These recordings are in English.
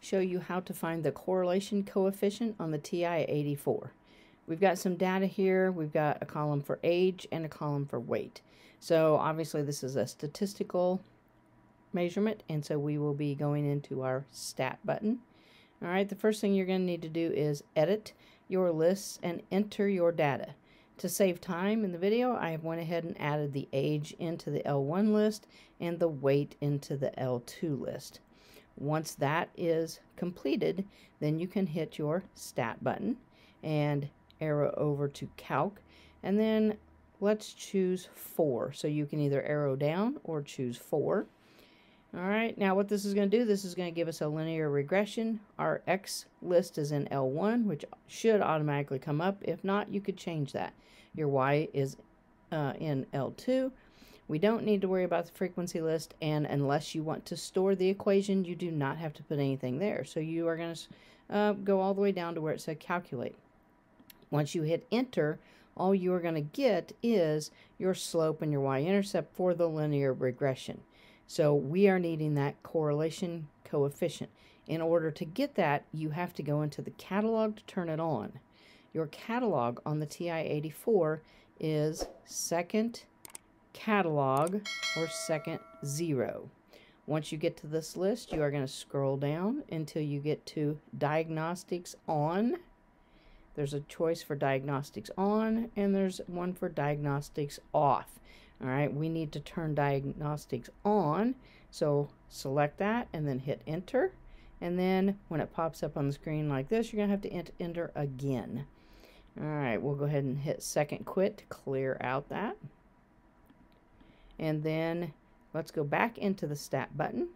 show you how to find the correlation coefficient on the TI-84. We've got some data here. We've got a column for age and a column for weight. So obviously this is a statistical measurement and so we will be going into our stat button. Alright, the first thing you're going to need to do is edit your lists and enter your data. To save time in the video, I have went ahead and added the age into the L1 list and the weight into the L2 list. Once that is completed, then you can hit your stat button and arrow over to calc. And then let's choose 4 so you can either arrow down or choose 4 all right now what this is going to do this is going to give us a linear regression. Our x list is in L1 which should automatically come up. If not you could change that. Your y is uh, in L2 we don't need to worry about the frequency list and unless you want to store the equation you do not have to put anything there so you are going to uh, go all the way down to where it said calculate once you hit enter, all you're going to get is your slope and your y-intercept for the linear regression. So we are needing that correlation coefficient. In order to get that, you have to go into the catalog to turn it on. Your catalog on the TI-84 is second catalog or second zero. Once you get to this list, you are going to scroll down until you get to diagnostics on there's a choice for diagnostics on and there's one for diagnostics off. All right, we need to turn diagnostics on. So select that and then hit enter. And then when it pops up on the screen like this, you're going to have to enter again. All right, we'll go ahead and hit second quit to clear out that. And then let's go back into the stat button.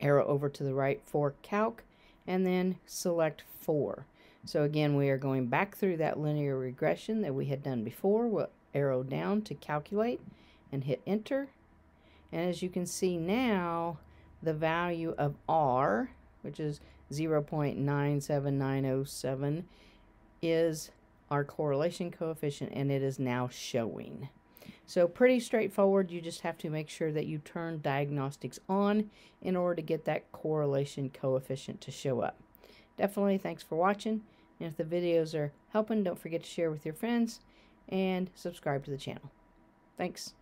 Arrow over to the right for calc and then select 4. So again, we are going back through that linear regression that we had done before. We'll arrow down to calculate and hit enter. And as you can see now, the value of R, which is 0.97907, is our correlation coefficient and it is now showing. So pretty straightforward. You just have to make sure that you turn diagnostics on in order to get that correlation coefficient to show up. Definitely thanks for watching. And if the videos are helping, don't forget to share with your friends and subscribe to the channel. Thanks.